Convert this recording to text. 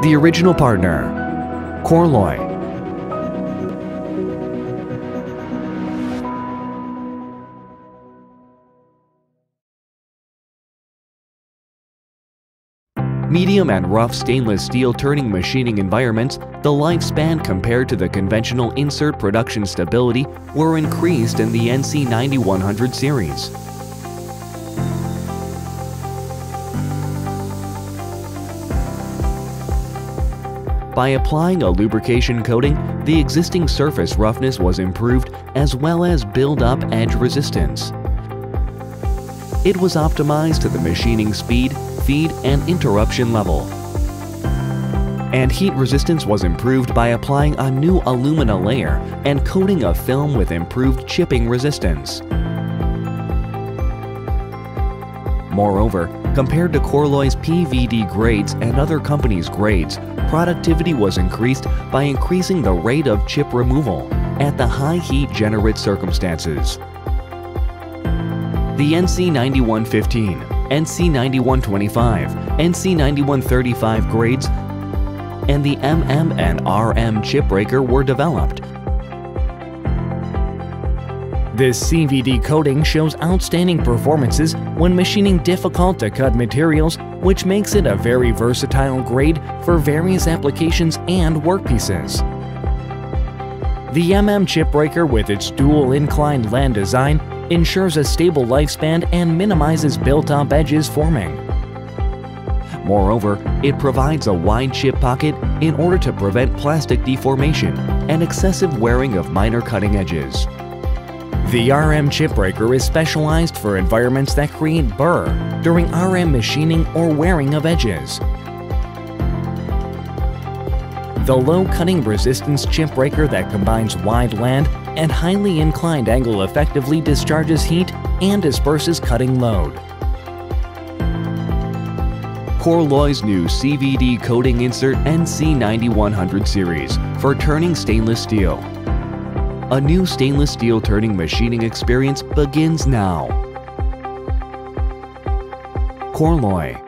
The original partner, Korloy. Medium and rough stainless steel turning machining environments, the lifespan compared to the conventional insert production stability were increased in the NC9100 series. By applying a lubrication coating, the existing surface roughness was improved as well as build-up edge resistance. It was optimized to the machining speed, feed, and interruption level. And heat resistance was improved by applying a new alumina layer and coating a film with improved chipping resistance. Moreover, compared to Korloy's PVD grades and other companies' grades, productivity was increased by increasing the rate of chip removal at the high heat generate circumstances. The NC9115, NC9125, NC9135 grades, and the MM and RM chip breaker were developed. This CVD coating shows outstanding performances when machining difficult to cut materials, which makes it a very versatile grade for various applications and workpieces. The MM chip breaker with its dual inclined land design ensures a stable lifespan and minimizes built-up edges forming. Moreover, it provides a wide chip pocket in order to prevent plastic deformation and excessive wearing of minor cutting edges. The RM chip breaker is specialized for environments that create burr during RM machining or wearing of edges. The low cutting resistance chip breaker that combines wide land and highly inclined angle effectively discharges heat and disperses cutting load. Korloy's new CVD coating insert NC9100 series for turning stainless steel. A new stainless steel turning machining experience begins now. Korloy